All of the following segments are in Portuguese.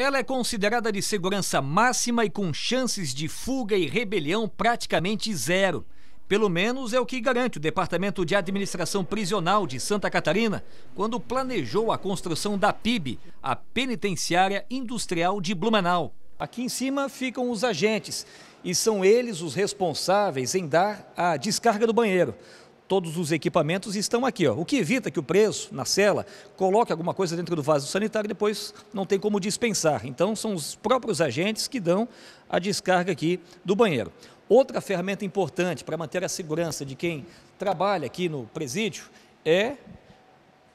Ela é considerada de segurança máxima e com chances de fuga e rebelião praticamente zero. Pelo menos é o que garante o Departamento de Administração Prisional de Santa Catarina quando planejou a construção da PIB, a Penitenciária Industrial de Blumenau. Aqui em cima ficam os agentes e são eles os responsáveis em dar a descarga do banheiro todos os equipamentos estão aqui. Ó. O que evita que o preso, na cela, coloque alguma coisa dentro do vaso sanitário e depois não tem como dispensar. Então, são os próprios agentes que dão a descarga aqui do banheiro. Outra ferramenta importante para manter a segurança de quem trabalha aqui no presídio é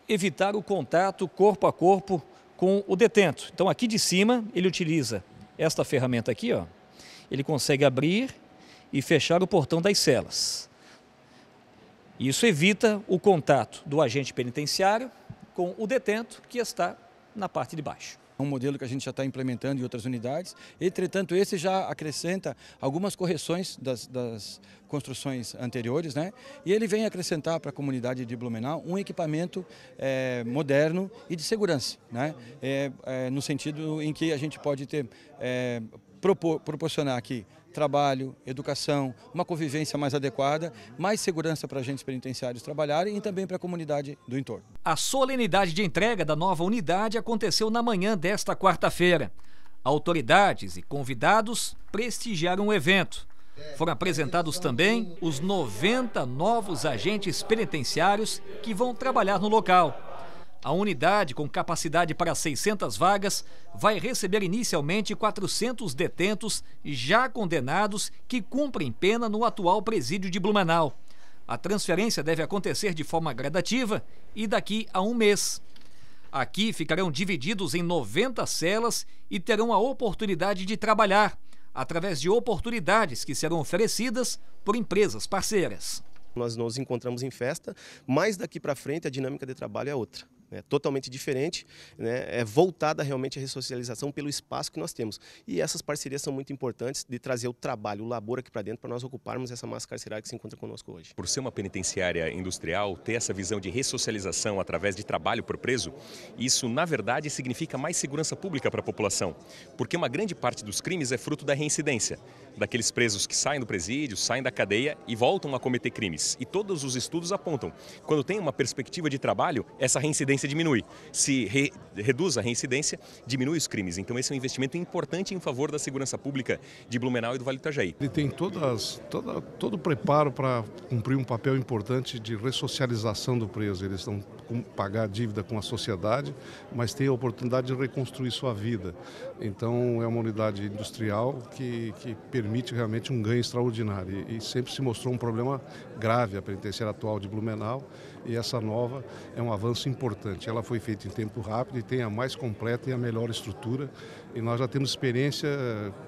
evitar o contato corpo a corpo com o detento. Então, aqui de cima, ele utiliza esta ferramenta aqui, ó. Ele consegue abrir e fechar o portão das celas. Isso evita o contato do agente penitenciário com o detento que está na parte de baixo. É um modelo que a gente já está implementando em outras unidades. Entretanto, esse já acrescenta algumas correções das, das construções anteriores, né? E ele vem acrescentar para a comunidade de Blumenau um equipamento é, moderno e de segurança, né? É, é, no sentido em que a gente pode ter propor, proporcionar aqui trabalho, educação, uma convivência mais adequada, mais segurança para agentes penitenciários trabalharem e também para a comunidade do entorno. A solenidade de entrega da nova unidade aconteceu na manhã desta quarta-feira. Autoridades e convidados prestigiaram o evento. Foram apresentados também os 90 novos agentes penitenciários que vão trabalhar no local. A unidade, com capacidade para 600 vagas, vai receber inicialmente 400 detentos já condenados que cumprem pena no atual presídio de Blumenau. A transferência deve acontecer de forma gradativa e daqui a um mês. Aqui ficarão divididos em 90 celas e terão a oportunidade de trabalhar, através de oportunidades que serão oferecidas por empresas parceiras. Nós nos encontramos em festa, mas daqui para frente a dinâmica de trabalho é outra né, totalmente diferente, né, é voltada realmente à ressocialização pelo espaço que nós temos. E essas parcerias são muito importantes de trazer o trabalho, o labor aqui para dentro, para nós ocuparmos essa massa carcerária que se encontra conosco hoje. Por ser uma penitenciária industrial, ter essa visão de ressocialização através de trabalho por preso, isso na verdade significa mais segurança pública para a população, porque uma grande parte dos crimes é fruto da reincidência, daqueles presos que saem do presídio, saem da cadeia e voltam a cometer crimes. E todos os estudos apontam, quando tem uma perspectiva de trabalho, essa reincidência reincidência diminui. Se re, reduz a reincidência, diminui os crimes. Então esse é um investimento importante em favor da segurança pública de Blumenau e do Vale do Itajaí. Ele tem todas, toda, todo o preparo para cumprir um papel importante de ressocialização do preso. Eles estão pagar dívida com a sociedade, mas tem a oportunidade de reconstruir sua vida. Então é uma unidade industrial que, que permite realmente um ganho extraordinário. E, e sempre se mostrou um problema grave a penitenciária atual de Blumenau e essa nova é um avanço importante. Ela foi feita em tempo rápido e tem a mais completa e a melhor estrutura e nós já temos experiência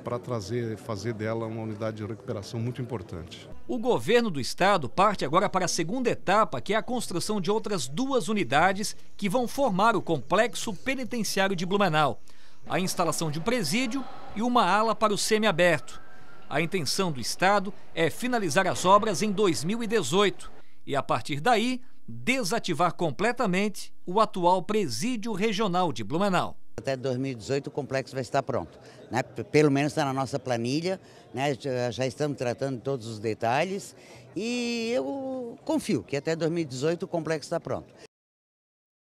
para trazer, fazer dela uma unidade de recuperação muito importante. O governo do estado parte agora para a segunda etapa, que é a construção de outras duas unidades que vão formar o complexo penitenciário de Blumenau. A instalação de um presídio e uma ala para o semiaberto. A intenção do estado é finalizar as obras em 2018 e, a partir daí, desativar completamente o atual presídio regional de Blumenau. Até 2018 o complexo vai estar pronto, né? pelo menos está na nossa planilha, né? já estamos tratando todos os detalhes e eu confio que até 2018 o complexo está pronto.